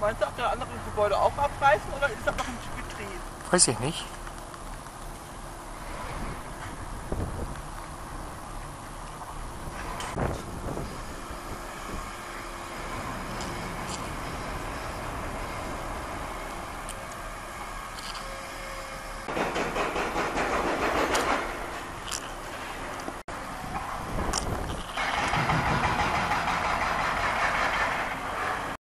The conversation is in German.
Meinst du, ob der andere Gebäude auch abreißen oder ist das noch ein Betrieb? Weiß ich nicht.